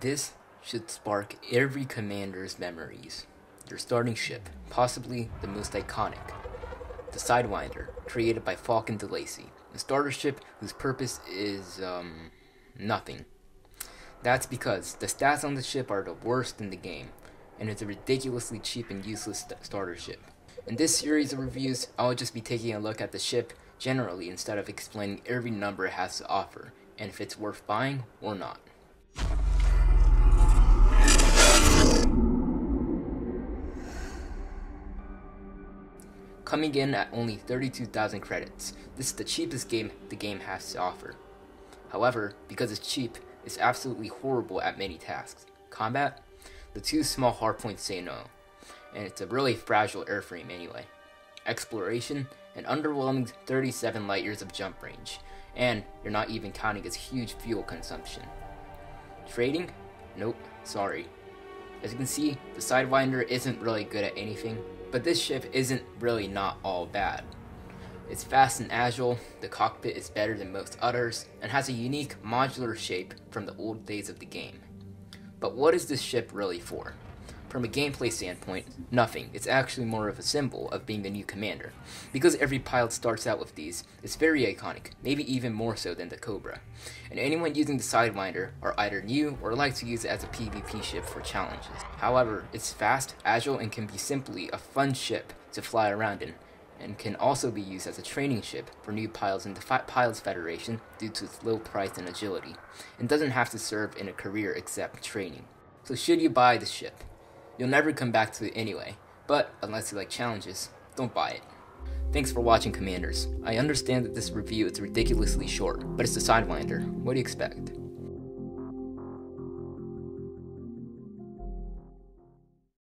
This should spark every commander's memories. Your starting ship, possibly the most iconic. The Sidewinder, created by Faulcon DeLacy. A starter ship whose purpose is, um, nothing. That's because the stats on the ship are the worst in the game, and it's a ridiculously cheap and useless st- starter ship. In this series of reviews, I will just be taking a look at the ship generally instead of explaining every number it has to offer, and if it's worth buying or not. Coming in at only 32,000 credits, this is the cheapest game the game has to offer. However, because it's cheap, it's absolutely horrible at many tasks. Combat? The two small hardpoints say no, and it's a really fragile airframe anyway. Exploration? An underwhelming 37 light years of jump range, and you're not even counting its huge fuel consumption. Trading? Nope, sorry. As you can see, the Sidewinder isn't really good at anything, but this ship isn't really not all bad. It's fast and agile, the cockpit is better than most others, and has a unique modular shape from the old days of the game. But what is this ship really for? From a gameplay standpoint, nothing. It's actually more of a symbol of being the new commander. Because every pilot starts out with these, it's very iconic, maybe even more so than the Cobra. And anyone using the Sidewinder are either new or like to use it as a PvP ship for challenges. However, it's fast, agile, and can be simply a fun ship to fly around in, and can also be used as a training ship for new pilots in the Pilots Federation due to its low price and agility, and doesn't have to serve in a career except training. So should you buy the ship? You'll never come back to it anyway, but unless you like challenges, don't buy it. Thanks for watching, Commanders. I understand that this review is ridiculously short, but it's the Sidewinder. What do you expect?